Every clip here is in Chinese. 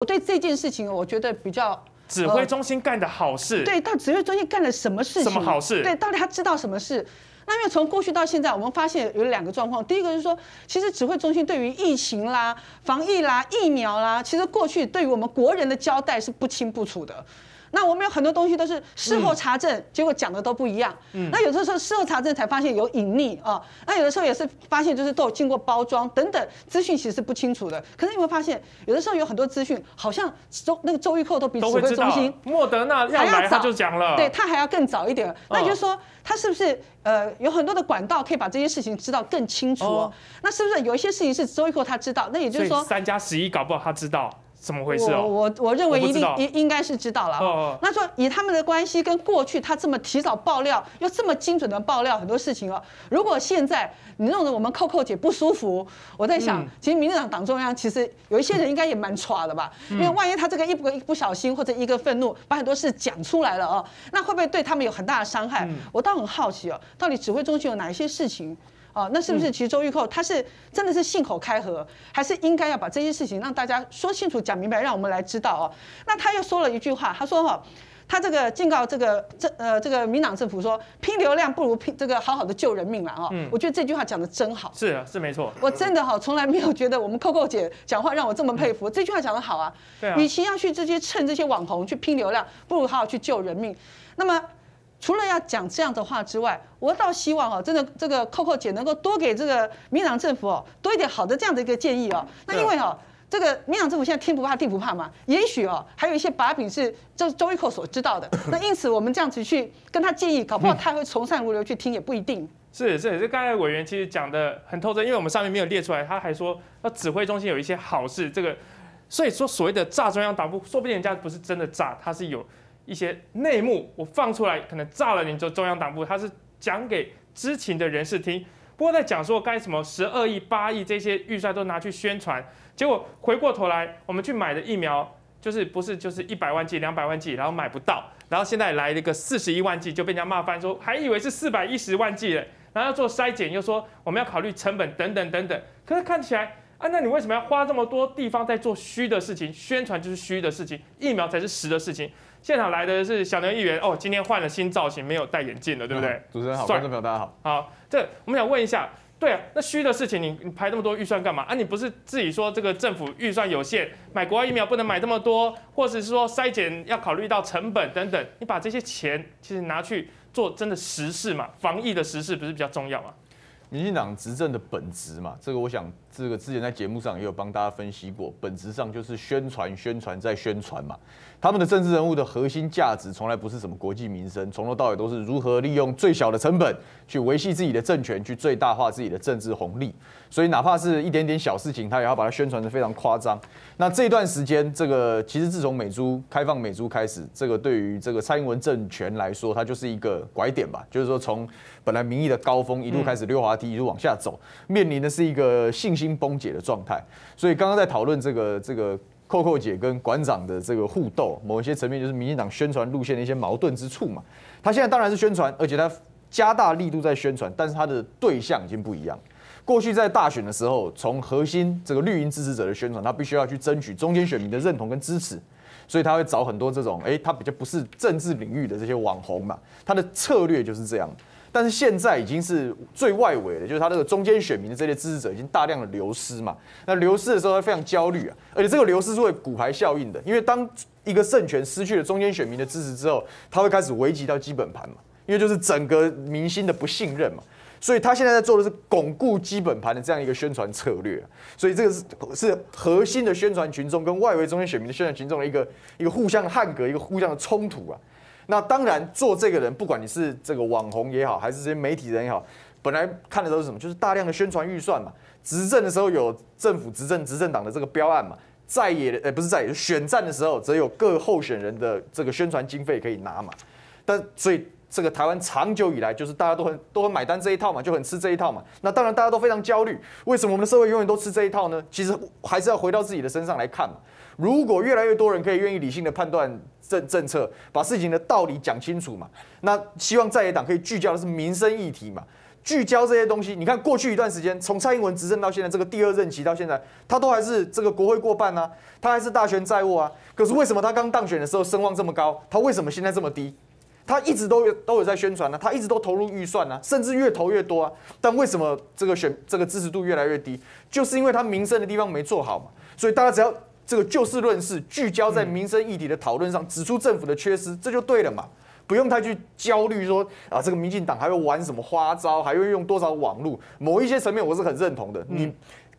我对这件事情，我觉得比较指挥中心干的好事，对，到指挥中心干了什么事情？什么好事？对，到底他知道什么事？那因为从过去到现在，我们发现有两个状况。第一个是说，其实指挥中心对于疫情啦、防疫啦、疫苗啦，其实过去对于我们国人的交代是不清不楚的。那我们有很多东西都是事后查证，结果讲的都不一样。那有的时候事后查证才发现有隐匿啊，那有的时候也是发现就是都有经过包装等等，资讯其实是不清楚的。可是你会发现，有的时候有很多资讯好像周那个周玉蔻都比指挥中心莫德纳要来他就讲了，对他还要更早一点。那就是说他是不是呃有很多的管道可以把这些事情知道更清楚？那是不是有一些事情是周玉蔻他知道？那也就是说三加十一搞不好他知道。怎么回事哦？我我我认为一定应应该是知道了。那说以他们的关系跟过去他这么提早爆料，又这么精准的爆料很多事情哦。如果现在你弄得我们扣扣姐不舒服，我在想，其实民进党党中央其实有一些人应该也蛮抓的吧？因为万一他这个一不一不小心或者一个愤怒，把很多事讲出来了哦，那会不会对他们有很大的伤害？我倒很好奇哦，到底指挥中心有哪一些事情？哦，那是不是其实周玉蔻他是真的是信口开河，还是应该要把这些事情让大家说清楚、讲明白，让我们来知道哦？那他又说了一句话，他说哈，他这个警告这个这呃这个民党政府说，拼流量不如拼这个好好的救人命了啊！嗯，我觉得这句话讲的真好。是啊，是没错。我真的哈从来没有觉得我们扣扣姐讲话让我这么佩服。这句话讲的好啊。对啊。与其要去这些蹭这些网红去拼流量，不如好好去救人命。那么。除了要讲这样的话之外，我倒希望哦，真的这个 Coco 姐能够多给这个民党政府哦多一点好的这样的一个建议哦。那因为哦，这个民党政府现在天不怕地不怕嘛，也许哦还有一些把柄是这周玉蔻所知道的。那因此我们这样子去跟他建议，搞不好他会从善如流去听也不一定。是是，这刚才委员其实讲的很透彻，因为我们上面没有列出来，他还说那指挥中心有一些好事，这个所以说所谓的炸中央党部，说不定人家不是真的炸，他是有。一些内幕我放出来，可能炸了你就中央党部，他是讲给知情的人士听。不过在讲说该什么十二亿、八亿这些预算都拿去宣传，结果回过头来，我们去买的疫苗就是不是就是一百万剂、两百万剂，然后买不到，然后现在来了一个四十一万剂，就被人家骂翻，说还以为是四百一十万剂了，然后要做筛检，又说我们要考虑成本等等等等。可是看起来啊，那你为什么要花这么多地方在做虚的事情？宣传就是虚的事情，疫苗才是实的事情。现场来的是小牛议员哦，今天换了新造型，没有戴眼镜了，对不对？主持人好，观众朋友大家好。好，这我们想问一下，对啊，那虚的事情，你你排那么多预算干嘛啊？你不是自己说这个政府预算有限，买国外疫苗不能买这么多，或者是说筛检要考虑到成本等等，你把这些钱其实拿去做真的实事嘛，防疫的实事不是比较重要吗？民进党执政的本质嘛，这个我想，这个之前在节目上也有帮大家分析过，本质上就是宣传、宣传再宣传嘛。他们的政治人物的核心价值从来不是什么国计民生，从头到尾都是如何利用最小的成本去维系自己的政权，去最大化自己的政治红利。所以哪怕是一点点小事情，他也要把它宣传的非常夸张。那这段时间，这个其实自从美猪开放美猪开始，这个对于这个蔡英文政权来说，它就是一个拐点吧。就是说，从本来民意的高峰一路开始溜滑梯，一路往下走，面临的是一个信心崩解的状态。所以刚刚在讨论这个这个。扣扣姐跟馆长的这个互斗，某一些层面就是民进党宣传路线的一些矛盾之处嘛。他现在当然是宣传，而且他加大力度在宣传，但是他的对象已经不一样。过去在大选的时候，从核心这个绿营支持者的宣传，他必须要去争取中间选民的认同跟支持，所以他会找很多这种，哎，他比较不是政治领域的这些网红嘛，他的策略就是这样。但是现在已经是最外围的，就是他这个中间选民的这些支持者已经大量的流失嘛。那流失的时候，他非常焦虑啊，而且这个流失是会骨牌效应的，因为当一个政权失去了中间选民的支持之后，他会开始危及到基本盘嘛，因为就是整个民心的不信任嘛。所以他现在在做的是巩固基本盘的这样一个宣传策略。所以这个是是核心的宣传群众跟外围中间选民的宣传群众的一个一个互相的汉格，一个互相的冲突啊。那当然，做这个人，不管你是这个网红也好，还是这些媒体人也好，本来看的都是什么？就是大量的宣传预算嘛。执政的时候有政府执政执政党的这个标案嘛，在野的呃不是在野，选战的时候则有各候选人的这个宣传经费可以拿嘛。但所以这个台湾长久以来就是大家都很都很买单这一套嘛，就很吃这一套嘛。那当然大家都非常焦虑，为什么我们的社会永远都吃这一套呢？其实还是要回到自己的身上来看嘛。如果越来越多人可以愿意理性的判断政政策，把事情的道理讲清楚嘛，那希望在野党可以聚焦的是民生议题嘛。聚焦这些东西。你看过去一段时间，从蔡英文执政到现在这个第二任期到现在，他都还是这个国会过半啊，他还是大权在握啊。可是为什么他刚当选的时候声望这么高，他为什么现在这么低？他一直都有都有在宣传呢，他一直都投入预算呢，甚至越投越多啊。但为什么这个选这个支持度越来越低？就是因为他民生的地方没做好嘛。所以大家只要这个就事论事，聚焦在民生议题的讨论上，指出政府的缺失，这就对了嘛。不用太去焦虑说啊，这个民进党还会玩什么花招，还会用多少网络？某一些层面我是很认同的。你。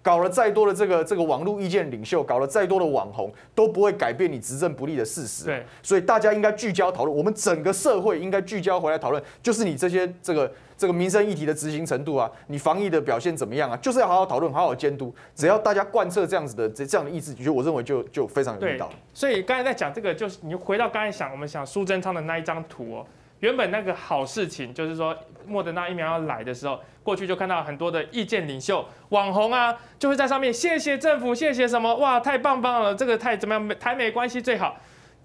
搞了再多的这个这个网络意见领袖，搞了再多的网红，都不会改变你执政不利的事实。对，所以大家应该聚焦讨论，我们整个社会应该聚焦回来讨论，就是你这些这个这个民生议题的执行程度啊，你防疫的表现怎么样啊，就是要好好讨论，好好监督。只要大家贯彻这样子的这这样的意志，其实我认为就就非常有力道。所以刚才在讲这个，就是你回到刚才想我们想苏贞昌的那一张图哦。原本那个好事情，就是说莫德纳疫苗要来的时候，过去就看到很多的意见领袖、网红啊，就会在上面谢谢政府，谢谢什么，哇，太棒棒了，这个太怎么样，台美关系最好。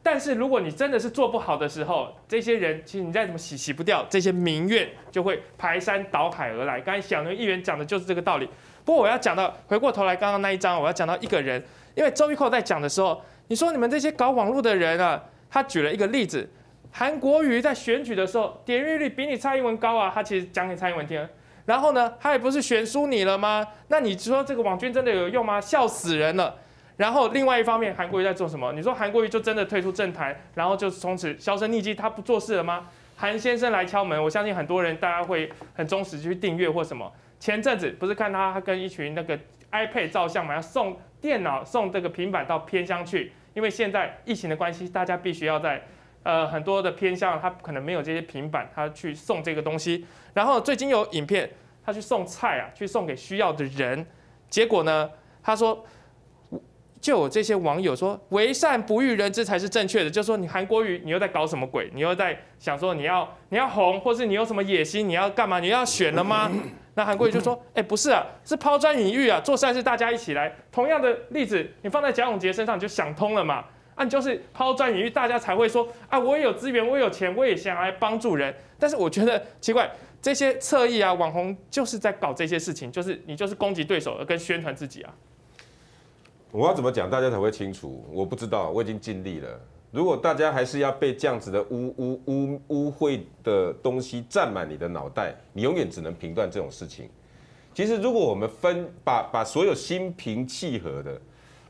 但是如果你真的是做不好的时候，这些人其实你再怎么洗洗不掉，这些民怨就会排山倒海而来。刚才小牛议员讲的就是这个道理。不过我要讲到，回过头来刚刚那一章，我要讲到一个人，因为周玉蔻在讲的时候，你说你们这些搞网络的人啊，他举了一个例子。韩国瑜在选举的时候点阅率比你蔡英文高啊，他其实讲给蔡英文听。然后呢，他也不是选输你了吗？那你说这个网军真的有用吗？笑死人了。然后另外一方面，韩国瑜在做什么？你说韩国瑜就真的退出政坛，然后就从此销声匿迹，他不做事了吗？韩先生来敲门，我相信很多人大家会很忠实去订阅或什么。前阵子不是看他跟一群那个 iPad 照相嘛，要送电脑、送这个平板到偏乡去，因为现在疫情的关系，大家必须要在。呃，很多的偏乡，他可能没有这些平板，他去送这个东西。然后最近有影片，他去送菜啊，去送给需要的人。结果呢，他说，就有这些网友说，为善不欲人知才是正确的，就说你韩国瑜，你又在搞什么鬼？你又在想说你要你要红，或是你有什么野心？你要干嘛？你要选了吗？那韩国瑜就说，哎，不是啊，是抛砖引玉啊，做善事大家一起来。同样的例子，你放在蒋永杰身上，你就想通了嘛。啊，你就是抛砖引玉，大家才会说啊，我也有资源，我也有钱，我也想来帮助人。但是我觉得奇怪，这些侧翼啊、网红就是在搞这些事情，就是你就是攻击对手，而跟宣传自己啊。我要怎么讲，大家才会清楚？我不知道，我已经尽力了。如果大家还是要被这样子的污污污污秽的东西占满你的脑袋，你永远只能评断这种事情。其实，如果我们分把把所有心平气和的，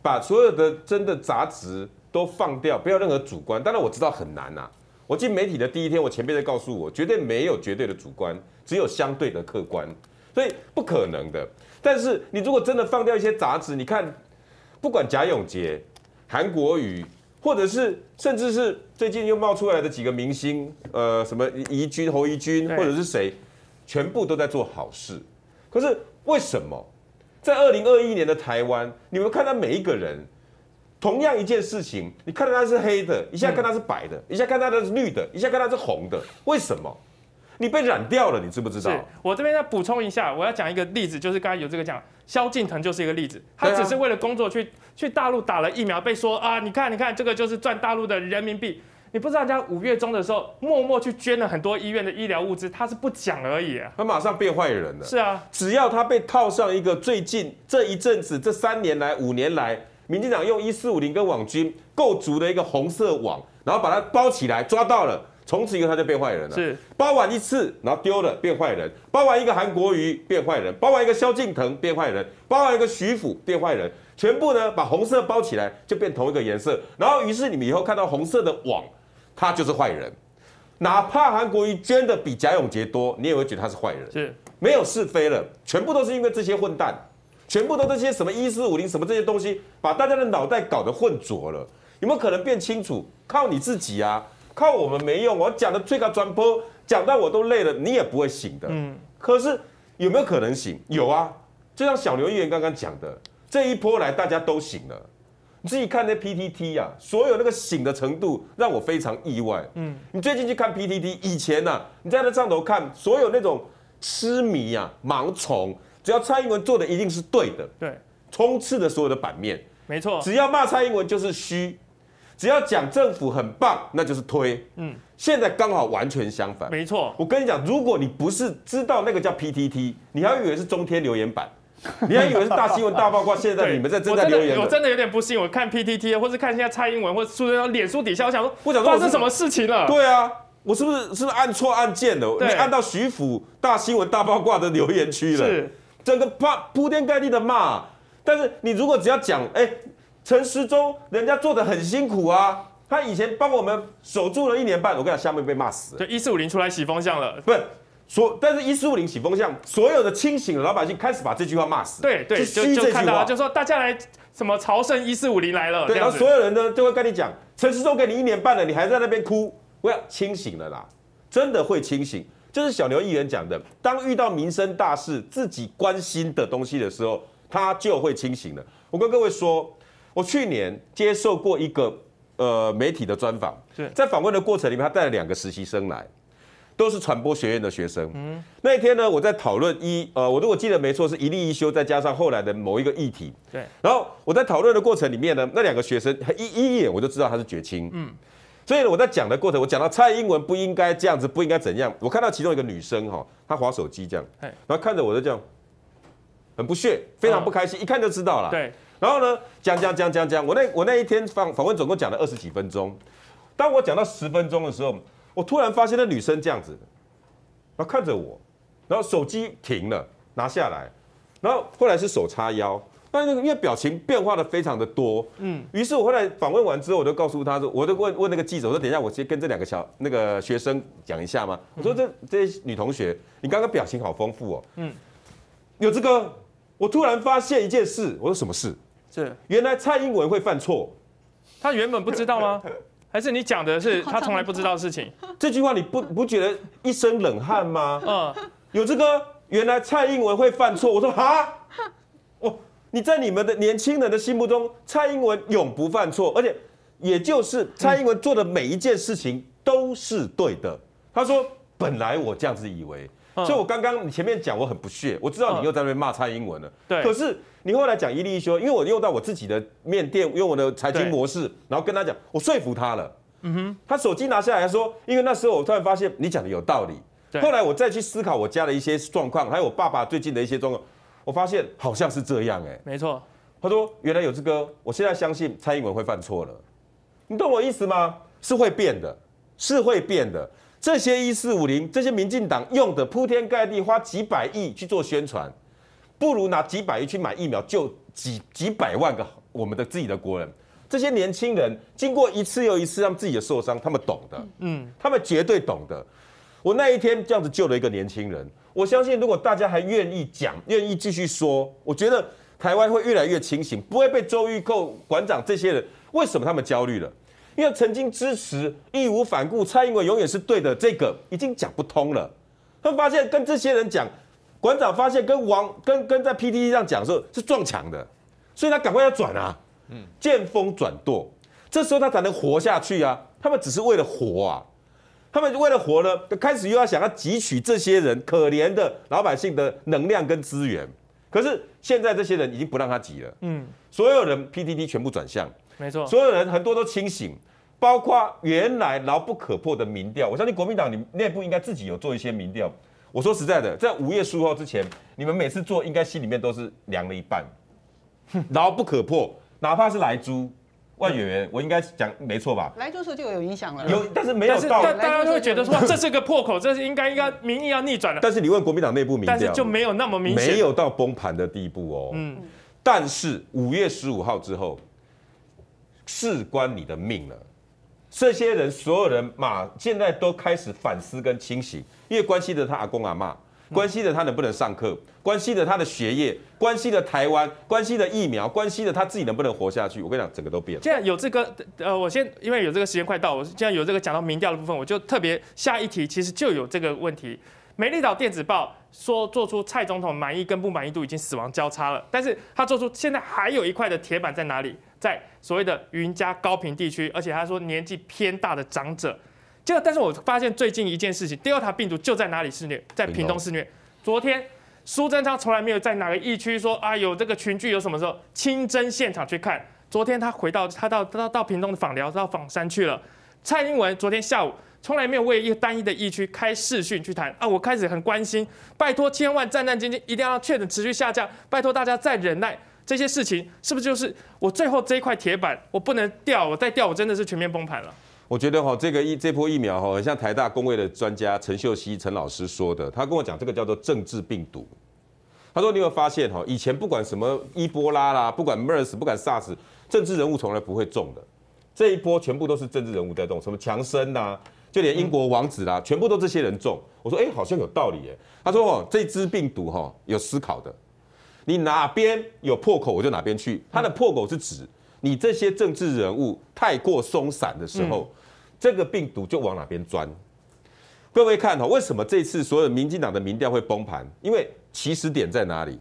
把所有的真的杂质。都放掉，不要任何主观。当然我知道很难呐。我进媒体的第一天，我前辈在告诉我，绝对没有绝对的主观，只有相对的客观，所以不可能的。但是你如果真的放掉一些杂质，你看，不管贾永杰、韩国瑜，或者是甚至是最近又冒出来的几个明星，呃，什么宜君、侯宜君，或者是谁，全部都在做好事。可是为什么在二零二一年的台湾，你们看到每一个人？同样一件事情，你看到它是黑的，一下看它是白的，一下看它是绿的，一下看它是红的，为什么？你被染掉了，你知不知道？我这边再补充一下，我要讲一个例子，就是刚才有这个讲，萧敬腾就是一个例子，他只是为了工作去去大陆打了疫苗，被说啊，你看你看，这个就是赚大陆的人民币。你不知道人家五月中的时候默默去捐了很多医院的医疗物资，他是不讲而已，啊他马上变坏人了。是啊，只要他被套上一个最近这一阵子这三年来五年来。民进党用一四五零跟网军构筑的一个红色网，然后把它包起来，抓到了，从此以后他就变坏人了。是包完一次，然后丢了变坏人；包完一个韩国瑜变坏人；包完一个萧敬腾变坏人；包完一个徐府变坏人，全部呢把红色包起来就变同一个颜色。然后于是你们以后看到红色的网，他就是坏人。哪怕韩国瑜捐的比贾永杰多，你也会觉得他是坏人。是没有是非了，全部都是因为这些混蛋。全部都这些什么一四五零什么这些东西，把大家的脑袋搞得混浊了。有没有可能变清楚？靠你自己啊！靠我们没用。我讲的最高转播，讲到我都累了，你也不会醒的。嗯。可是有没有可能醒？有啊。就像小刘议员刚刚讲的，这一波来大家都醒了。你自己看那 PTT 呀，所有那个醒的程度让我非常意外。嗯。你最近去看 PTT，以前呢，你在那上头看，所有那种痴迷啊、盲从。只要蔡英文做的一定是对的，对，充斥的所有的版面，没错。只要骂蔡英文就是虚，只要讲政府很棒，那就是推。嗯，现在刚好完全相反。没错，我跟你讲，如果你不是知道那个叫 PTT，你还以为是中天留言板，你还以为是大新闻大八卦。现在 你们在正在留言，我真的有点不信。我看 PTT 或是看现在蔡英文或者苏贞脸书底下，我想说，我想说发生什么事情了？对啊。我是不是是不是按错按键了？你按到徐府大新闻大八卦的留言区了？是，整个铺铺天盖地的骂。但是你如果只要讲，哎，陈时中人家做的很辛苦啊，他以前帮我们守住了一年半，我跟你讲，下面被骂死。对，一四五零出来洗风向了，不是所，但是一四五零洗风向，所有的清醒的老百姓开始把这句话骂死。对对，就就看到就说大家来什么朝圣一四五零来了，对，然后所有人呢就会跟你讲，陈时中给你一年半了，你还在那边哭。我要清醒了啦，真的会清醒。就是小牛议员讲的，当遇到民生大事、自己关心的东西的时候，他就会清醒了。我跟各位说，我去年接受过一个呃媒体的专访，在访问的过程里面，他带了两个实习生来，都是传播学院的学生。嗯，那一天呢，我在讨论一呃，我如果记得没错，是一例一休，再加上后来的某一个议题。对，然后我在讨论的过程里面呢，那两个学生一一眼我就知道他是绝亲。嗯。所以我在讲的过程，我讲到蔡英文不应该这样子，不应该怎样。我看到其中一个女生哈，她划手机这样，然后看着我就这样，很不屑，非常不开心，一看就知道了。对。然后呢，讲讲讲讲讲，我那我那一天访访问总共讲了二十几分钟。当我讲到十分钟的时候，我突然发现那女生这样子，然后看着我，然后手机停了，拿下来，然后后来是手叉腰。但是因为表情变化的非常的多，嗯，于是我后来访问完之后，我就告诉他说，我就问问那个记者，我说等一下，我先跟这两个小那个学生讲一下嘛。我说这这些女同学，你刚刚表情好丰富哦，嗯，有这个，我突然发现一件事，我说什么事？是原来蔡英文会犯错，他原本不知道吗？还是你讲的是他从来不知道的事情？这句话你不不觉得一身冷汗吗？嗯，有这个，原来蔡英文会犯错，我说哈，哦。你在你们的年轻人的心目中，蔡英文永不犯错，而且也就是蔡英文做的每一件事情都是对的。他说：“本来我这样子以为，所以我刚刚你前面讲我很不屑，我知道你又在那边骂蔡英文了。对，可是你后来讲一例一休，因为我用到我自己的面店，用我的财经模式，然后跟他讲，我说服他了。嗯哼，他手机拿下来说，因为那时候我突然发现你讲的有道理。后来我再去思考我家的一些状况，还有我爸爸最近的一些状况。我发现好像是这样哎，没错。他说原来有这个，我现在相信蔡英文会犯错了，你懂我意思吗？是会变的，是会变的。这些一四五零，这些民进党用的铺天盖地花几百亿去做宣传，不如拿几百亿去买疫苗救几几百万个我们的自己的国人。这些年轻人经过一次又一次让自己的受伤，他们懂的，嗯，他们绝对懂的。我那一天这样子救了一个年轻人。我相信，如果大家还愿意讲，愿意继续说，我觉得台湾会越来越清醒，不会被周玉蔻馆长这些人。为什么他们焦虑了？因为曾经支持义无反顾，蔡英文永远是对的，这个已经讲不通了。他们发现跟这些人讲，馆长发现跟王跟跟在 PTT 上讲的时候是撞墙的，所以他赶快要转啊，嗯，见风转舵，这时候他才能活下去啊。他们只是为了活啊。他们为了活呢，开始又要想要汲取这些人可怜的老百姓的能量跟资源。可是现在这些人已经不让他挤了，嗯，所有人 PTT 全部转向，没错，所有人很多都清醒，包括原来牢不可破的民调。我相信国民党你内部应该自己有做一些民调。我说实在的，在五月十五号之前，你们每次做应该心里面都是凉了一半，牢不可破，哪怕是来猪。万演员，我应该讲没错吧？来就是就有影响了。有，但是没有到。大家会觉得说这是个破口，这是应该应该民意要逆转了。但是你问国民党内部民调，但是就没有那么明显，没有到崩盘的地步哦。嗯。但是五月十五号之后，事关你的命了。这些人，所有人嘛，现在都开始反思跟清醒，因为关系着他阿公阿妈。关系着他能不能上课，关系着他的学业，关系着台湾，关系着疫苗，关系着他自己能不能活下去。我跟你讲，整个都变了。现在有这个，呃，我先因为有这个时间快到，我现在有这个讲到民调的部分，我就特别下一题，其实就有这个问题。美丽岛电子报说做出蔡总统满意跟不满意度已经死亡交叉了，但是他做出现在还有一块的铁板在哪里？在所谓的云嘉高平地区，而且他说年纪偏大的长者。就但是我发现最近一件事情，第二塔病毒就在哪里肆虐，在屏东肆虐。昨天苏贞昌从来没有在哪个疫区说啊有这个群聚，有什么时候亲征现场去看，昨天他回到他到到到屏东的访寮，到访山去了。蔡英文昨天下午从来没有为一个单一的疫区开视讯去谈啊，我开始很关心，拜托千万战战兢兢，一定要让确诊持续下降，拜托大家再忍耐。这些事情是不是就是我最后这一块铁板，我不能掉，我再掉，我真的是全面崩盘了。我觉得哈，这个疫这波疫苗哈，像台大工卫的专家陈秀熙陈老师说的，他跟我讲这个叫做政治病毒。他说你有发现哈，以前不管什么伊波拉啦，不管 MERS，不管 SARS，政治人物从来不会中的。这一波全部都是政治人物在动，什么强生呐，就连英国王子啦，全部都这些人中。我说哎，好像有道理哎。他说哦，这支病毒哈有思考的。你哪边有破口，我就哪边去。它的破口是指你这些政治人物太过松散的时候，这个病毒就往哪边钻。各位看哈，为什么这次所有民进党的民调会崩盘？因为起始点在哪里？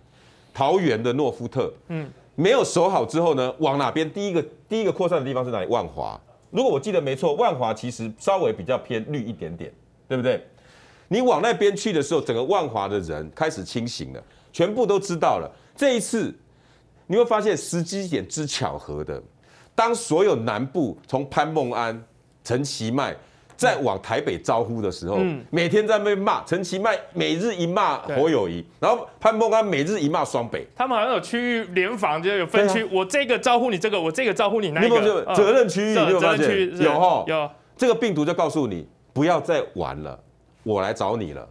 桃园的诺夫特，嗯，没有守好之后呢，往哪边？第一个第一个扩散的地方是哪里？万华。如果我记得没错，万华其实稍微比较偏绿一点点，对不对？你往那边去的时候，整个万华的人开始清醒了。全部都知道了。这一次你会发现时机点之巧合的，当所有南部从潘孟安、陈其迈在往台北招呼的时候，每天在被骂陈其迈，每日一骂侯友谊，然后潘孟安每日一骂双北。他们好像有区域联防，就有分区，我这个招呼你这个，我这个招呼你那个。责任区域，有发现？有哈，有。这个病毒就告诉你，不要再玩了，我来找你了，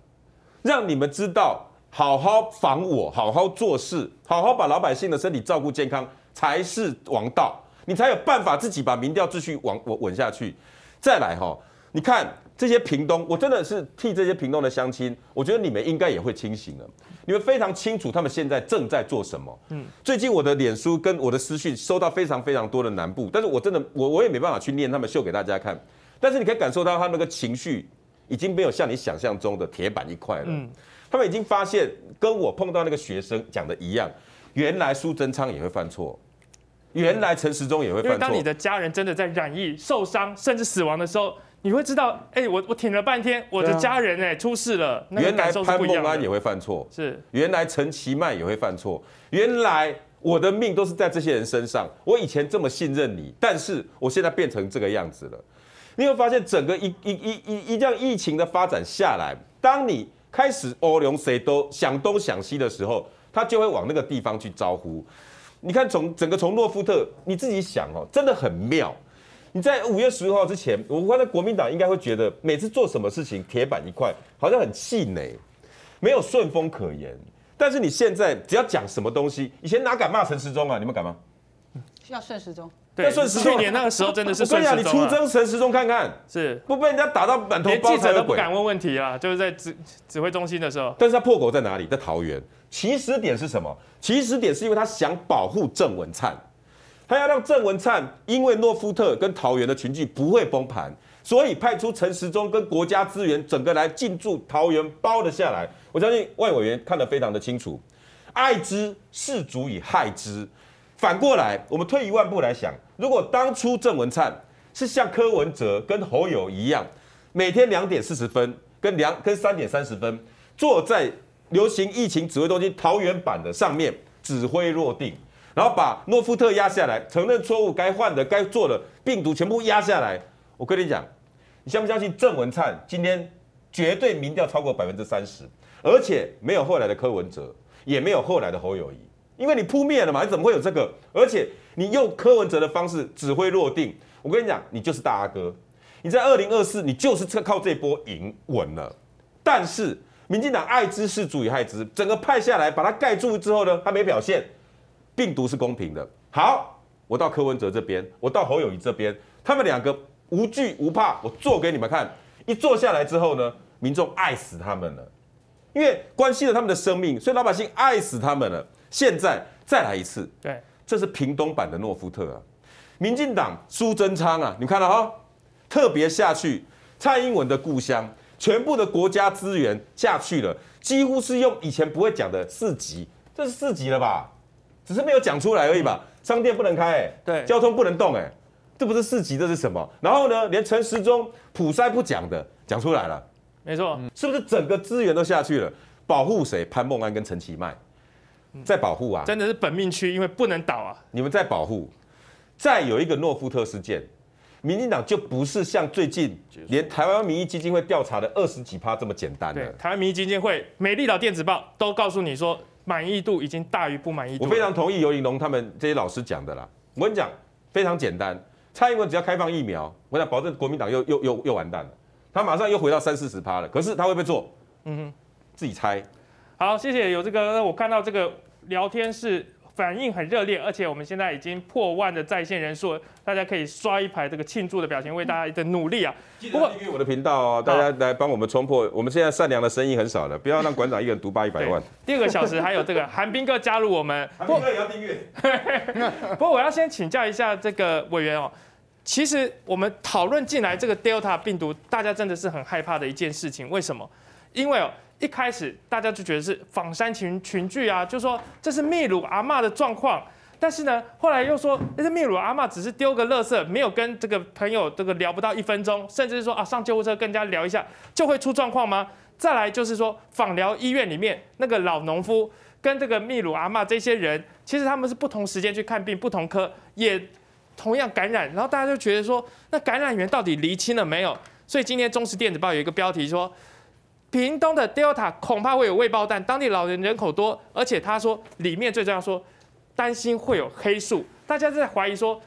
让你们知道。好好防我，好好做事，好好把老百姓的身体照顾健康才是王道，你才有办法自己把民调秩序往稳稳下去。再来哈，你看这些屏东，我真的是替这些屏东的乡亲，我觉得你们应该也会清醒了，你们非常清楚他们现在正在做什么。嗯，最近我的脸书跟我的私讯收到非常非常多的南部，但是我真的我我也没办法去念他们秀给大家看，但是你可以感受到他那个情绪已经没有像你想象中的铁板一块了。嗯。他们已经发现跟我碰到那个学生讲的一样，原来苏贞昌也会犯错，原来陈时中也会犯错。因为当你的家人真的在染疫、受伤甚至死亡的时候，你会知道，哎，我我挺了半天，我的家人哎出事了。原来潘孟安也会犯错，是原来陈其迈也会犯错，原来我的命都是在这些人身上。我以前这么信任你，但是我现在变成这个样子了。你会发现整个一一一一一这样疫情的发展下来，当你。开始欧龙谁都想东想西的时候，他就会往那个地方去招呼。你看，从整个从诺夫特，你自己想哦，真的很妙。你在五月十六号之前，我发现国民党应该会觉得每次做什么事情铁板一块，好像很气馁，没有顺风可言。但是你现在只要讲什么东西，以前哪敢骂陈时中啊？你们敢吗？要顺时钟。对，去年那个时候真的是。我跟你讲，你出征陈时中看看，是不被人家打到满头包连记者都不敢问问题啊，就是在指指挥中心的时候。但是他破口在哪里？在桃园。起始点是什么？起始点是因为他想保护郑文灿，他要让郑文灿因为诺夫特跟桃园的群聚不会崩盘，所以派出陈时中跟国家资源整个来进驻桃园，包了下来。我相信外委员看得非常的清楚，爱之是足以害之。反过来，我们退一万步来想，如果当初郑文灿是像柯文哲跟侯友一样，每天两点四十分跟两跟三点三十分坐在流行疫情指挥中心桃园版的上面指挥落定，然后把诺夫特压下来，承认错误，该换的该做的病毒全部压下来，我跟你讲，你相不相信郑文灿今天绝对民调超过百分之三十，而且没有后来的柯文哲，也没有后来的侯友谊。因为你扑灭了嘛，你怎么会有这个？而且你用柯文哲的方式指挥落定，我跟你讲，你就是大阿哥。你在二零二四，你就是靠这波赢稳了。但是民进党爱之是足以害之，整个派下来把它盖住之后呢，他没表现。病毒是公平的。好，我到柯文哲这边，我到侯友谊这边，他们两个无惧无怕，我做给你们看。一做下来之后呢，民众爱死他们了，因为关系了他们的生命，所以老百姓爱死他们了。现在再来一次，对，这是屏东版的诺夫特啊，民进党苏贞昌啊，你看到哈，特别下去，蔡英文的故乡，全部的国家资源下去了，几乎是用以前不会讲的四级，这是四级了吧？只是没有讲出来而已吧？商店不能开，哎，对，交通不能动，哎，这不是四级，这是什么？然后呢，连陈时中普筛不讲的讲出来了，没错，是不是整个资源都下去了？保护谁？潘孟安跟陈其迈。在保护啊，真的是本命区，因为不能倒啊。你们在保护，再有一个诺夫特事件，民进党就不是像最近连台湾民意基金会调查的二十几趴这么简单对了。，台湾民意基金会、美丽岛电子报都告诉你说，满意度已经大于不满意度。我非常同意尤玲龙他们这些老师讲的啦。我跟你讲，非常简单，蔡英文只要开放疫苗，我想保证国民党又又又又完蛋了，他马上又回到三四十趴了。可是他会不会做？嗯哼，自己猜。好，谢谢。有这个，我看到这个聊天室反应很热烈，而且我们现在已经破万的在线人数，大家可以刷一排这个庆祝的表情，为大家的努力啊。记不过得订阅我的频道哦，大家来帮我们冲破。我们现在善良的生意很少了，不要让馆长一个人独霸一百对万。，第二个小时还有这个韩冰哥加入我们。不哥也要订阅。不过我要先请教一下这个委员哦，其实我们讨论进来这个 Delta 病毒，大家真的是很害怕的一件事情。为什么？因为哦，一开始大家就觉得是仿山群群聚啊，就说这是秘鲁阿嬷的状况。但是呢，后来又说，这秘鲁阿嬷只是丢个垃圾，没有跟这个朋友这个聊不到一分钟，甚至是说啊上救护车跟人家聊一下就会出状况吗？再来就是说，访疗医院里面那个老农夫跟这个秘鲁阿嬷这些人，其实他们是不同时间去看病，不同科也同样感染，然后大家就觉得说，那感染源到底厘清了没有？所以今天中时电子报有一个标题说，屏东的 Delta 恐怕会有未爆弹，当地老人人口多，而且他说里面最重要说担心会有黑数，大家在怀疑说，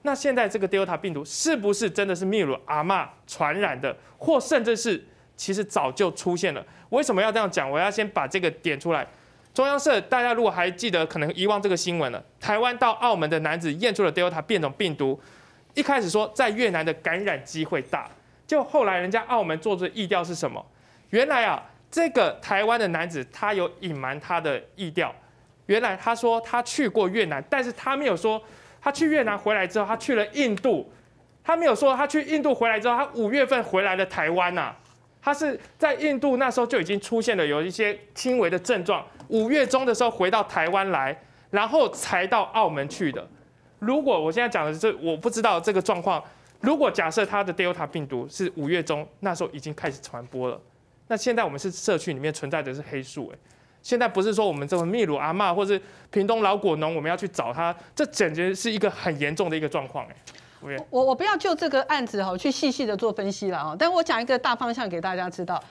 那现在这个 Delta 病毒是不是真的是秘鲁阿嬷传染的，或甚至是其实早就出现了？为什么要这样讲？我要先把这个点出来。中央社，大家如果还记得，可能遗忘这个新闻了。台湾到澳门的男子验出了 Delta 变种病毒，一开始说在越南的感染机会大，就后来人家澳门做出的意调是什么？原来啊，这个台湾的男子他有隐瞒他的意调，原来他说他去过越南，但是他没有说他去越南回来之后，他去了印度，他没有说他去印度回来之后，他五月份回来了台湾呐、他是在印度那时候就已经出现了有一些轻微的症状，五月中的时候回到台湾来，然后才到澳门去的。如果我现在讲的是我不知道这个状况，如果假设他的 Delta 病毒是五月中那时候已经开始传播了，那现在我们是社区里面存在的是黑数哎。现在不是说我们这个秘鲁阿嬷或是屏东老果农，我们要去找他，这简直是一个很严重的一个状况哎。我我不要就这个案子哈去细细的做分析了啊，但我讲一个大方向给大家知道。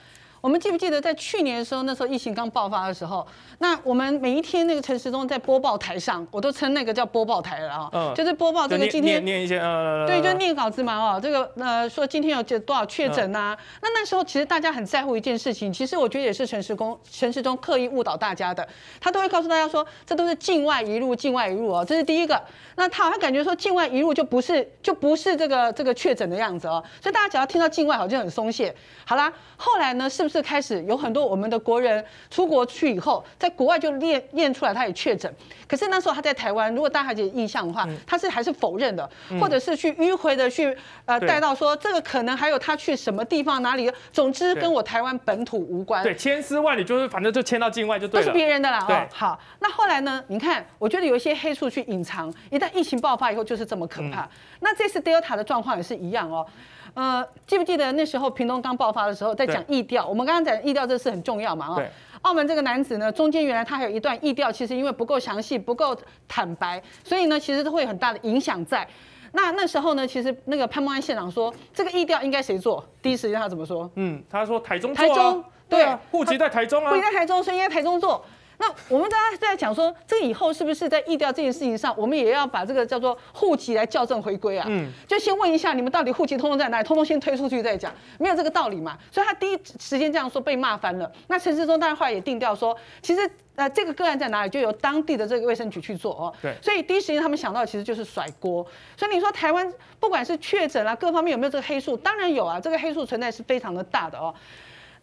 我们记不记得在去年的时候，那时候疫情刚爆发的时候，那我们每一天那个陈时中在播报台上，我都称那个叫播报台了啊，嗯就是播报这个今天念念一些呃，对，就念稿子嘛，哦，这个呃说今天有这多少确诊呐？那那时候其实大家很在乎一件事情，其实我觉得也是陈时中陈时中刻意误导大家的，他都会告诉大家说这都是境外一路，境外一路哦，这是第一个。那他好像感觉说境外一路就不是就不是这个这个确诊的样子哦，所以大家只要听到境外好像很松懈。好啦，后来呢，是不是开始有很多我们的国人出国去以后，在国外就验验出来他也确诊，可是那时候他在台湾，如果大家还有印象的话，他是还是否认的，或者是去迂回的去呃带到说这个可能还有他去什么地方哪里，总之跟我台湾本土无关。对千丝万缕，就是反正就迁到境外就对了。都是别人的啦。对哦，好，那后来呢？你看，我觉得有一些黑数去隐藏，一旦疫情爆发以后，就是这么可怕。嗯那这次 Delta 的状况也是一样哦。呃，记不记得那时候屏东刚爆发的时候，在讲疫调？我们刚刚讲疫调这事很重要嘛？哦，澳门这个男子呢，中间原来他还有一段疫调，其实因为不够详细、不够坦白，所以呢，其实都会有很大的影响在。那那时候呢，其实那个潘孟安县长说，这个疫调应该谁做？第一时间他怎么说？嗯，他说台中台中对啊，户籍在台中啊户籍，在台中，所以应该台中做。那我们大家在讲说，这个以后是不是在疫调这件事情上，我们也要把这个叫做户籍来校正回归啊？嗯嗯，就先问一下你们到底户籍通通在哪里，通通先推出去再讲，没有这个道理嘛？所以他第一时间这样说被骂翻了。那陈世忠当然后来也定调说，其实呃这个个案在哪里，就由当地的这个卫生局去做哦。对所以第一时间他们想到的其实就是甩锅。所以你说台湾不管是确诊啊，各方面有没有这个黑数？当然有啊，这个黑数存在是非常的大的哦。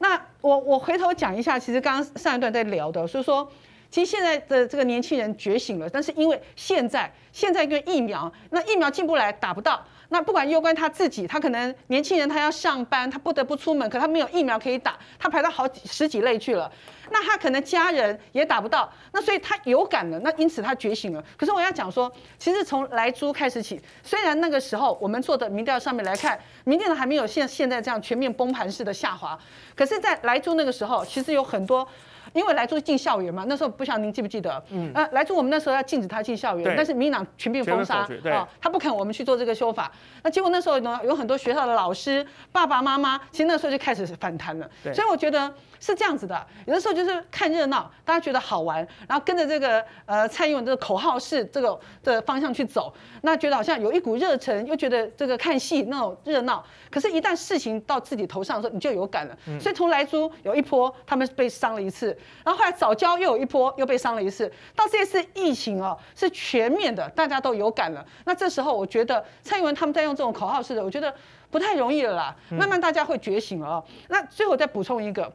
那我我回头讲一下，其实刚刚上一段在聊的，所以说，其实现在的这个年轻人觉醒了，但是因为现在现在因为疫苗，那疫苗进不来，打不到。那不管攸关他自己，他可能年轻人他要上班，他不得不出门，可他没有疫苗可以打，他排到好几十几类去了。那他可能家人也打不到，那所以他有感了，那因此他觉醒了。可是我要讲说，其实从莱猪开始起，虽然那个时候我们做的民调上面来看，民调还没有现现在这样全面崩盘式的下滑，可是，在莱猪那个时候，其实有很多。因为来住进校园嘛，那时候不晓得您记不记得？嗯，呃，来租我们那时候要禁止他进校园，但是民党全面封杀，啊，他不肯我们去做这个修法。那结果那时候呢，有很多学校的老师、爸爸妈妈，其实那时候就开始反弹了。所以我觉得是这样子的，有的时候就是看热闹，大家觉得好玩，然后跟着这个呃蔡英文的口号式这个的方向去走，那觉得好像有一股热忱，又觉得这个看戏那种热闹。可是，一旦事情到自己头上的时候，你就有感了。所以从来猪有一波，他们被伤了一次，然后后来早教又有一波，又被伤了一次。到这次疫情哦，是全面的，大家都有感了。那这时候，我觉得蔡英文他们在用这种口号式的，我觉得不太容易了啦。慢慢大家会觉醒了哦。那最后再补充一个，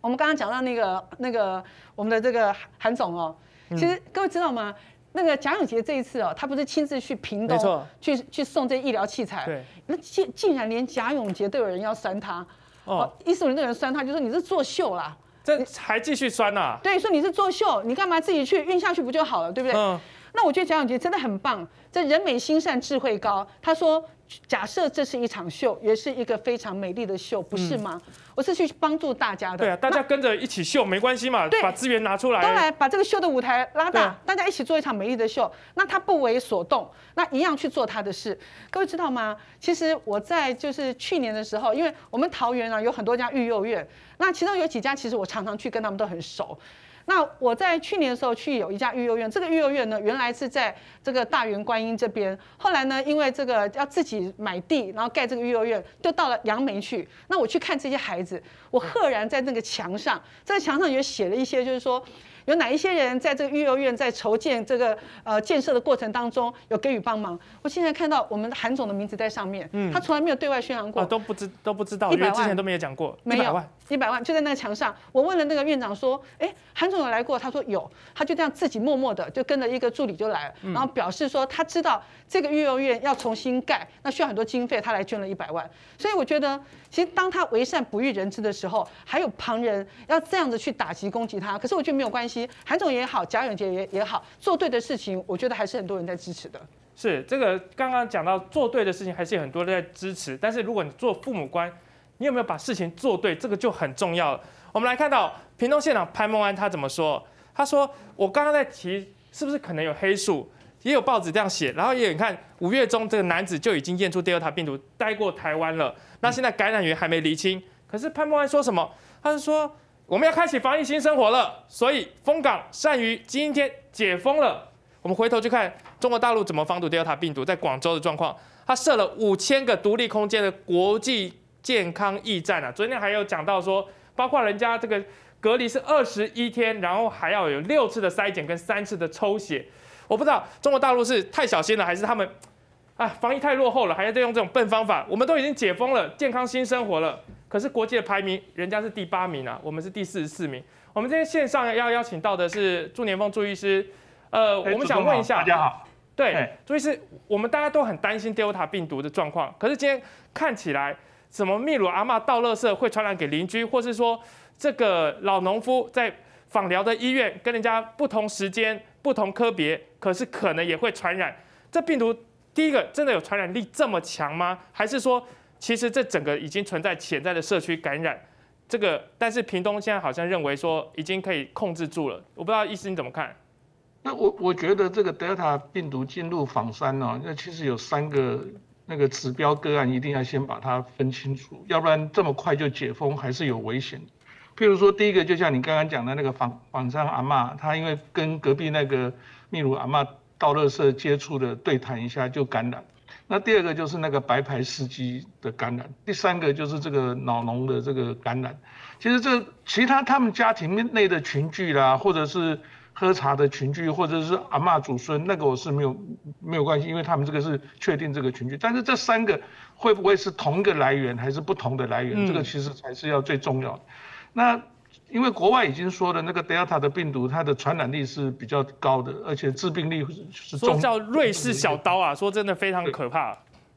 我们刚刚讲到那个那个我们的这个韩总哦，其实各位知道吗？那个贾永杰这一次哦，他不是亲自去屏东去去送这医疗器材，对，那竟竟然连贾永杰都有人要酸他，哦，一四人都有人酸他，就说你是作秀啦，这还继续酸呐？对，说你是作秀，你干嘛自己去运下去不就好了，对不对？嗯，那我觉得贾永杰真的很棒，这人美心善智慧高，他说。假设这是一场秀，也是一个非常美丽的秀，不是吗？我是去帮助大家的。对啊，大家跟着一起秀没关系嘛，把资源拿出来，都来把这个秀的舞台拉大，大家一起做一场美丽的秀。那他不为所动，那一样去做他的事。各位知道吗？其实我在就是去年的时候，因为我们桃园啊有很多家育幼院，那其中有几家其实我常常去，跟他们都很熟。那我在去年的时候去有一家育幼院，这个育幼院呢，原来是在这个大园观音这边，后来呢，因为这个要自己买地，然后盖这个育幼院，就到了杨梅去。那我去看这些孩子，我赫然在那个墙上，在墙上也写了一些，就是说。有哪一些人在这个育幼院在筹建这个呃建设的过程当中有给予帮忙？我现在看到我们的韩总的名字在上面，嗯，他从来没有对外宣扬过，都不知都不知道，因为之前都没有讲过，没有一百万就在那个墙上。我问了那个院长说，哎，韩总有来过？他说有，他就这样自己默默的就跟着一个助理就来了，然后表示说他知道这个育幼院要重新盖，那需要很多经费，他来捐了一百万。所以我觉得，其实当他为善不欲人知的时候，还有旁人要这样子去打击攻击他，可是我觉得没有关系。韩总也好，贾永杰也也好，做对的事情，我觉得还是很多人在支持的。是这个刚刚讲到做对的事情，还是有很多人在支持。但是如果你做父母官，你有没有把事情做对，这个就很重要了。我们来看到屏东县长潘孟安他怎么说？他说：“我刚刚在提，是不是可能有黑数？也有报纸这样写，然后也你看五月中这个男子就已经验出第二塔病毒，待过台湾了。那现在感染源还没厘清。可是潘孟安说什么？他是说。”我们要开启防疫新生活了，所以封港善鱼今天解封了。我们回头去看中国大陆怎么防堵 Delta 病毒在广州的状况，它设了五千个独立空间的国际健康驿站啊。昨天还有讲到说，包括人家这个隔离是二十一天，然后还要有六次的筛检跟三次的抽血。我不知道中国大陆是太小心了，还是他们啊防疫太落后了，还要再用这种笨方法？我们都已经解封了，健康新生活了。可是国际的排名，人家是第八名啊，我们是第四十四名。我们今天线上要邀请到的是朱年峰朱医师，呃，我们想问一下，大家好，对，朱医师，我们大家都很担心 Delta 病毒的状况，可是今天看起来，什么秘鲁阿妈倒垃圾会传染给邻居，或是说这个老农夫在访疗的医院跟人家不同时间、不同科别，可是可能也会传染。这病毒第一个真的有传染力这么强吗？还是说？其实这整个已经存在潜在的社区感染，这个但是屏东现在好像认为说已经可以控制住了，我不知道意思你怎么看？那我我觉得这个德尔塔病毒进入仿山呢，那其实有三个那个指标个案，一定要先把它分清楚，要不然这么快就解封还是有危险。譬如说第一个就像你刚刚讲的那个仿仿山阿妈，她因为跟隔壁那个秘鲁阿妈到乐社接触的对谈一下就感染。那第二个就是那个白牌司机的感染，第三个就是这个脑脓的这个感染。其实这其他他们家庭内的群聚啦，或者是喝茶的群聚，或者是阿妈祖孙，那个我是没有没有关系，因为他们这个是确定这个群聚。但是这三个会不会是同一个来源，还是不同的来源？这个其实才是要最重要的。那。因为国外已经说了，那个 Delta 的病毒，它的传染力是比较高的，而且致病力是说叫瑞士小刀啊，说真的非常可怕。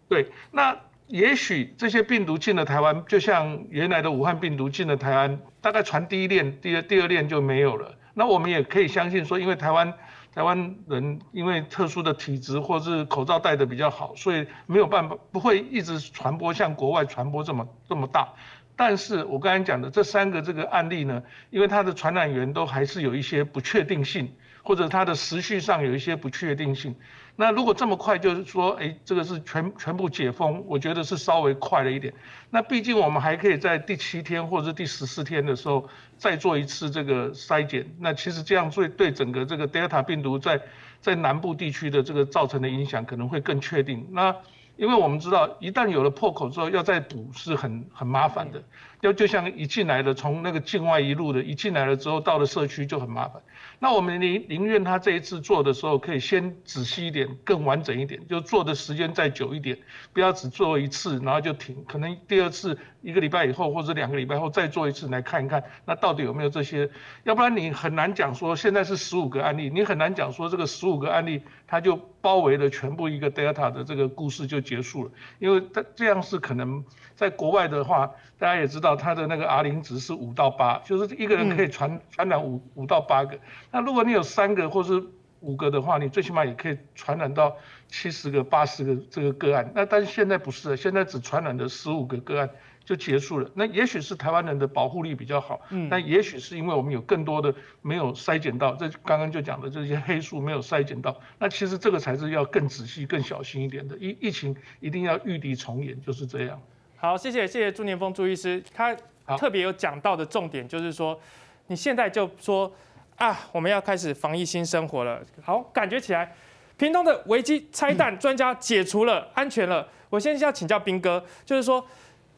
对，那也许这些病毒进了台湾，就像原来的武汉病毒进了台湾，大概传第一链，第二第二链就没有了。那我们也可以相信说，因为台湾台湾人因为特殊的体质，或是口罩戴的比较好，所以没有办法不会一直传播像国外传播这么这么大。但是我刚才讲的这三个这个案例呢，因为它的传染源都还是有一些不确定性，或者它的时序上有一些不确定性。那如果这么快就是说，哎，这个是全全部解封，我觉得是稍微快了一点。那毕竟我们还可以在第七天或者第十四天的时候再做一次这个筛检。那其实这样对对整个这个 Delta 病毒在在南部地区的这个造成的影响可能会更确定。那因为我们知道，一旦有了破口之后，要再补是很很麻烦的。要就像一进来的，从那个境外一路的，一进来了之后到了社区就很麻烦。那我们宁宁愿他这一次做的时候可以先仔细一点，更完整一点，就做的时间再久一点，不要只做一次然后就停。可能第二次一个礼拜以后或者两个礼拜后再做一次来看一看，那到底有没有这些？要不然你很难讲说现在是十五个案例，你很难讲说这个十五个案例它就包围了全部一个 Delta 的这个故事就结束了，因为它这样是可能在国外的话，大家也知道它的那个 R 零值是五到八，就是一个人可以传传染五五到八个。那如果你有三个或是五个的话，你最起码也可以传染到七十个、八十个这个个案。那但是现在不是，现在只传染了十五个个案就结束了。那也许是台湾人的保护力比较好，嗯，但也许是因为我们有更多的没有筛检到，这刚刚就讲的这些黑数没有筛检到。那其实这个才是要更仔细、更小心一点的。疫疫情一定要御敌重演，就是这样。好，谢谢谢谢朱年峰朱医师，他特别有讲到的重点就是说，你现在就说。啊，我们要开始防疫新生活了。好，感觉起来，屏东的危机拆弹专家解除了，安全了。我现在要请教兵哥，就是说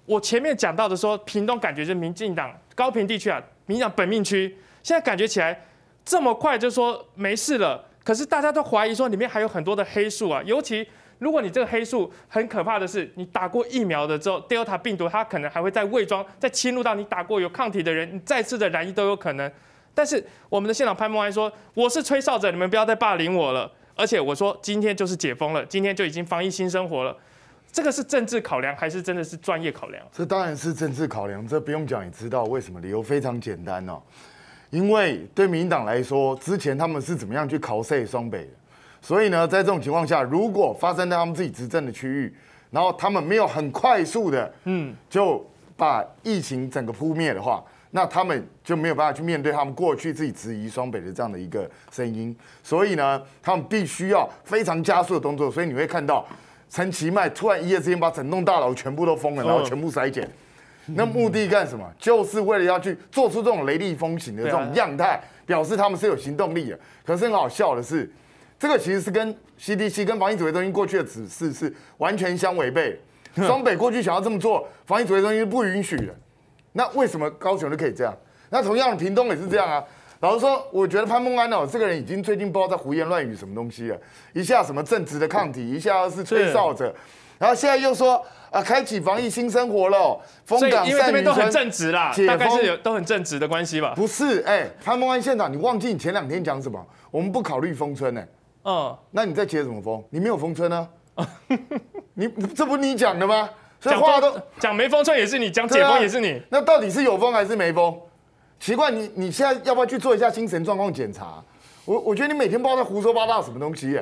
我前面讲到的，说屏东感觉是民进党高屏地区啊，民进党本命区。现在感觉起来这么快就说没事了，可是大家都怀疑说里面还有很多的黑数啊。尤其如果你这个黑数很可怕的是，你打过疫苗的之后，Delta 病毒它可能还会在伪装，再侵入到你打过有抗体的人，你再次的染疫都有可能。但是我们的现场潘孟安说：“我是吹哨者，你们不要再霸凌我了。而且我说今天就是解封了，今天就已经防疫新生活了。这个是政治考量，还是真的是专业考量？这当然是政治考量，这不用讲也知道为什么。理由非常简单哦，因为对民进党来说，之前他们是怎么样去考塞双北的？所以呢，在这种情况下，如果发生在他们自己执政的区域，然后他们没有很快速的，嗯，就把疫情整个扑灭的话。”那他们就没有办法去面对他们过去自己质疑双北的这样的一个声音，所以呢，他们必须要非常加速的动作。所以你会看到陈其迈突然一夜之间把整栋大楼全部都封了，然后全部筛检。那目的干什么？就是为了要去做出这种雷厉风行的这种样态，表示他们是有行动力的。可是很好笑的是，这个其实是跟 CDC 跟防疫指挥中心过去的指示是完全相违背。双北过去想要这么做，防疫指挥中心是不允许的。那为什么高雄就可以这样？那同样屏东也是这样啊。老实说，我觉得潘孟安哦，这个人已经最近不知道在胡言乱语什么东西了。一下什么正直的抗体，一下是吹哨者，然后现在又说啊，开启防疫新生活了。风港因为这边都很正直啦，大概是有都很正直的关系吧？不是，哎，潘孟安现场，你忘记你前两天讲什么？我们不考虑封村呢。嗯，那你在接什么封？你没有封村呢？你这不你讲的吗？所以话都讲没封村也是你，讲解封也是你，那到底是有封还是没封？奇怪，你你现在要不要去做一下精神状况检查？我我觉得你每天不知道在胡说八道什么东西，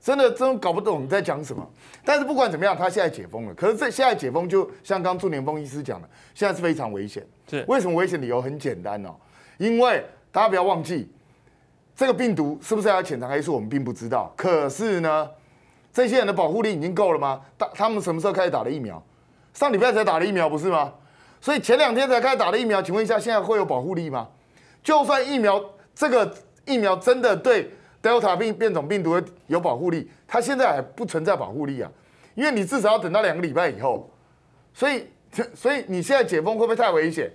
真的真搞不懂你在讲什么。但是不管怎么样，他现在解封了。可是这现在解封，就像刚朱年峰医师讲的，现在是非常危险。是为什么危险？理由很简单哦，因为大家不要忘记，这个病毒是不是要潜藏黑素，我们并不知道。可是呢，这些人的保护力已经够了吗？他他们什么时候开始打的疫苗？上礼拜才打了疫苗，不是吗？所以前两天才开始打的疫苗，请问一下，现在会有保护力吗？就算疫苗这个疫苗真的对 Delta 病变种病毒有保护力，它现在还不存在保护力啊，因为你至少要等到两个礼拜以后。所以，所以你现在解封会不会太危险？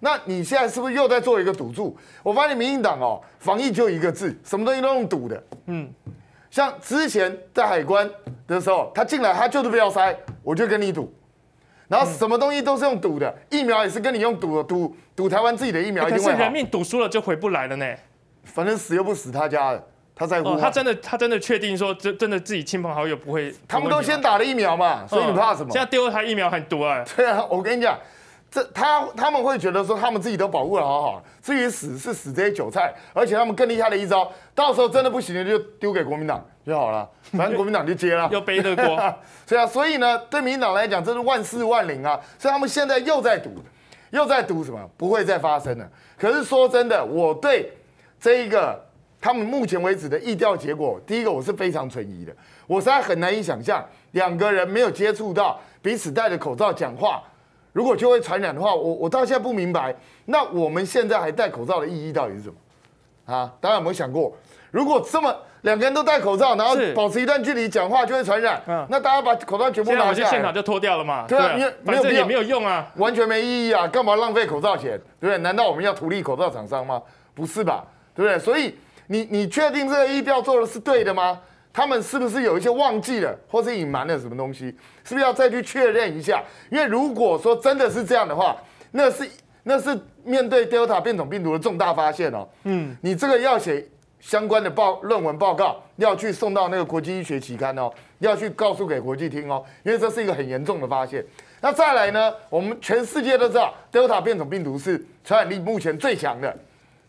那你现在是不是又在做一个赌注？我发现民进党哦，防疫就一个字，什么东西都用赌的。嗯，像之前在海关的时候，他进来他就是不要塞，我就跟你赌。然后什么东西都是用赌的，疫苗也是跟你用赌的，赌赌台湾自己的疫苗。可是人命赌输了就回不来了呢。反正死又不死他家的，他在乎。他真的他真的确定说真真的自己亲朋好友不会。他们都先打了疫苗嘛，所以你怕什么？现在丢了他疫苗很毒啊。对啊，我跟你讲，这他他们会觉得说他们自己都保护的好好，至于死是死这些韭菜，而且他们更厉害的一招，到时候真的不行了就丢给国民党。就好了，反正国民党就接了，又背的锅，对啊，所以呢，对民进党来讲，这是万事万灵啊，所以他们现在又在赌，又在赌什么？不会再发生了。可是说真的，我对这一个他们目前为止的疫调结果，第一个我是非常存疑的。我实在很难以想象，两个人没有接触到彼此戴着口罩讲话，如果就会传染的话，我我到现在不明白，那我们现在还戴口罩的意义到底是什么？啊，大家有没有想过，如果这么两个人都戴口罩，然后保持一段距离讲话就会传染，嗯那大家把口罩全部拿下现场就脱掉了嘛，对啊因为没有也没有用啊。完全没意义啊！干嘛浪费口罩钱？对不对？难道我们要图利口罩厂商吗？不是吧？对不对？所以你你确定这个疫调做的是对的吗？他们是不是有一些忘记了，或是隐瞒了什么东西？是不是要再去确认一下？因为如果说真的是这样的话，那是那是面对 Delta 变种病毒的重大发现哦。嗯，你这个要写相关的报论文报告，要去送到那个国际医学期刊哦，要去告诉给国际听哦，因为这是一个很严重的发现。那再来呢，我们全世界都知道 Delta 变种病毒是传染力目前最强的，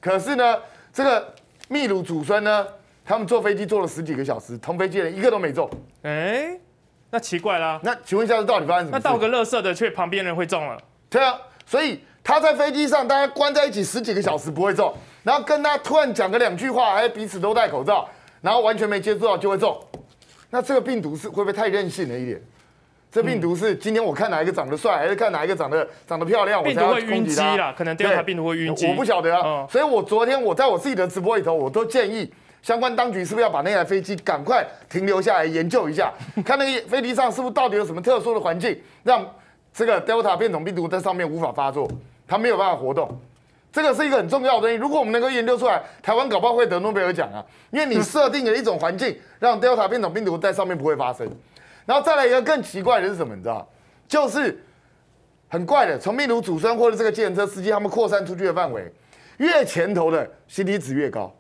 可是呢，这个秘鲁祖孙呢，他们坐飞机坐了十几个小时，同飞机的人一个都没中。哎，那奇怪啦。那请问一下，这到底发生什么？那倒个垃圾的，却旁边人会中了。对啊，所以他在飞机上，大家关在一起十几个小时不会中，然后跟他突然讲个两句话，还彼此都戴口罩，然后完全没接触到就会中。那这个病毒是会不会太任性了一点？这病毒是今天我看哪一个长得帅，还是看哪一个长得长得漂亮，我才会晕攻击他？机啦，可能 Delta 对病毒会晕机。我不晓得啊嗯，所以我昨天我在我自己的直播里头，我都建议相关当局是不是要把那台飞机赶快停留下来研究一下，看那个飞机上是不是到底有什么特殊的环境，让这个 Delta 变种病毒在上面无法发作，它没有办法活动。这个是一个很重要的东西。如果我们能够研究出来，台湾搞不好会得诺贝尔奖啊！因为你设定了一种环境，让 Delta 变种病毒在上面不会发生。然后再来一个更奇怪的是什么？你知道？就是很怪的，从病毒祖孙或者这个计程车司机他们扩散出去的范围，越前头的 CT 值越高。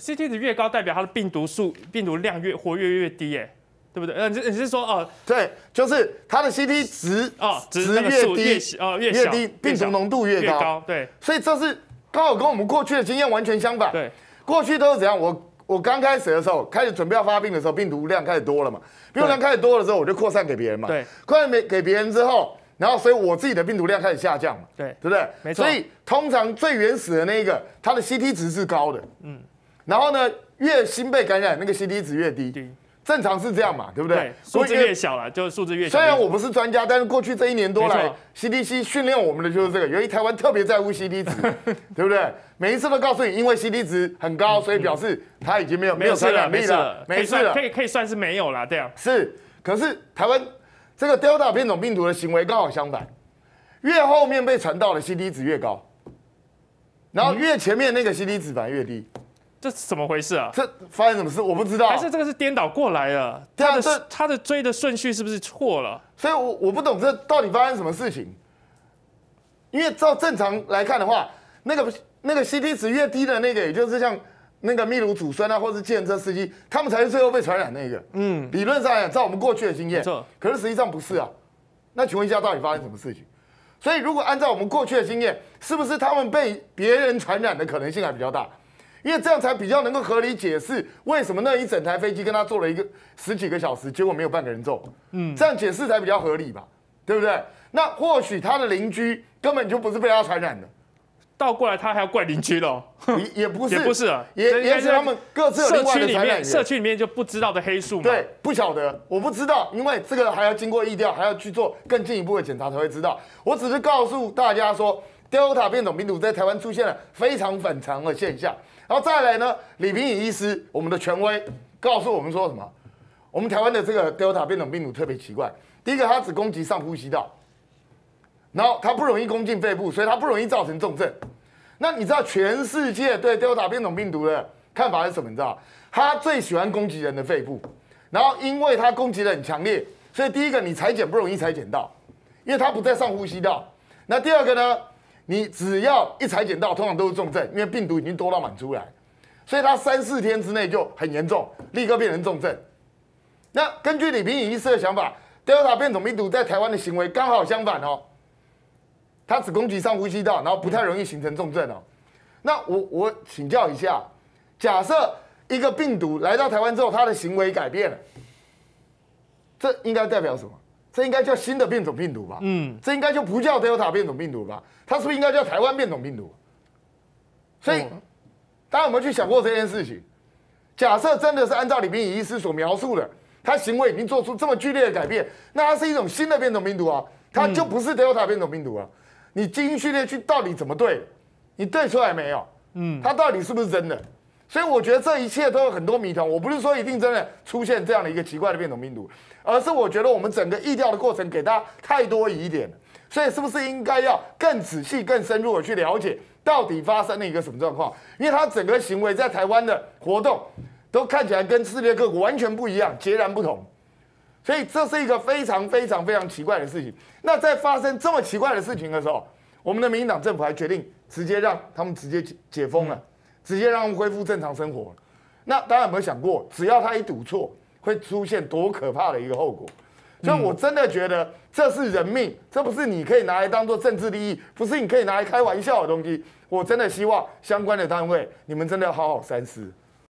CT 值越高，代表它的病毒数、病毒量越活跃越低，哎，对不对？呃，你是你是说哦对，就是它的 CT 值哦，值越低哦越越低，病毒浓度越高。对所以这是刚好跟我们过去的经验完全相反。对，过去都是怎样？我我刚开始的时候，开始准备要发病的时候，病毒量开始多了嘛。病毒量开始多了之后，我就扩散给别人嘛。对，扩散给给别人之后，然后所以我自己的病毒量开始下降嘛。对对不对？没错所以通常最原始的那一个，它的 CT 值是高的。嗯。然后呢，越新被感染，那个 C D 值越低。低正常是这样嘛，对不对？对，数字越小了，就数字越小。虽然我不是专家，但是过去这一年多来，CDC 训练我们的就是这个。由于台湾特别在乎 CD 值，对不对？每一次都告诉你，因为 CD 值很高，所以表示它已经没有没有，传染力了，没事了可。以可以算是没有了，这样。是，可是台湾这个 Delta 变种病毒的行为刚好相反，越后面被传到的 CD 值越高，然后越前面那个 CD 值反而越低。这是怎么回事啊？这发生什么事我不知道还，是这个是颠倒过来了？他的这他的追的顺序是不是错了？所以我我不懂这到底发生什么事情。因为照正常来看的话，那个那个 CT 值越低的那个，也就是像那个秘鲁祖孙啊，或是计程车司机，他们才是最后被传染那个。嗯，理论上来讲，照我们过去的经验可是实际上不是啊。那请问一下，到底发生什么事情？所以如果按照我们过去的经验，是不是他们被别人传染的可能性还比较大？因为这样才比较能够合理解释为什么那一整台飞机跟他坐了一个十几个小时，结果没有半个人中。嗯，这样解释才比较合理吧？对不对？那或许他的邻居根本就不是被他传染的，倒过来他还要怪邻居喽？也也不是，也不是啊，也也是他们各自有社另外区里面的传染源。社区里面就不知道的黑数嘛。对，不晓得，我不知道，因为这个还要经过疫调，还要去做更进一步的检查才会知道。我只是告诉大家说，Delta 变种病毒在台湾出现了非常反常的现象。然后再来呢，李平颖医师，我们的权威告诉我们说什么？我们台湾的这个 Delta 变种病毒特别奇怪，第一个它只攻击上呼吸道，然后它不容易攻进肺部，所以它不容易造成重症。那你知道全世界对 Delta 变种病毒的看法是什么？你知道？它最喜欢攻击人的肺部，然后因为它攻击的很强烈，所以第一个你裁剪不容易裁剪到，因为它不在上呼吸道。那第二个呢？你只要一裁剪到，通常都是重症，因为病毒已经多到满出来，所以它三四天之内就很严重，立刻变成重症。那根据李平颖医师的想法，Delta 变种病毒在台湾的行为刚好相反哦，它只攻击上呼吸道，然后不太容易形成重症哦。那我我请教一下，假设一个病毒来到台湾之后，它的行为改变了，这应该代表什么？这应该叫新的变种病毒吧？嗯，这应该就不叫 Delta 变种病毒吧？它是不是应该叫台湾变种病毒？所以，大家有没有去想过这件事情？假设真的是按照李冰医师所描述的，他行为已经做出这么剧烈的改变，那它是一种新的变种病毒啊，它就不是 Delta 变种病毒啊。你基因序列去到底怎么对？你对出来没有？嗯，它到底是不是真的？所以我觉得这一切都有很多谜团。我不是说一定真的出现这样的一个奇怪的变种病毒，而是我觉得我们整个议调的过程给大家太多疑点。所以是不是应该要更仔细、更深入的去了解到底发生了一个什么状况？因为他整个行为在台湾的活动都看起来跟世界各国完全不一样，截然不同。所以这是一个非常非常非常奇怪的事情。那在发生这么奇怪的事情的时候，我们的民进党政府还决定直接让他们直接解封了。直接让他们恢复正常生活，那大家有没有想过，只要他一赌错，会出现多可怕的一个后果？所以我真的觉得这是人命，这不是你可以拿来当做政治利益，不是你可以拿来开玩笑的东西。我真的希望相关的单位，你们真的要好好三思。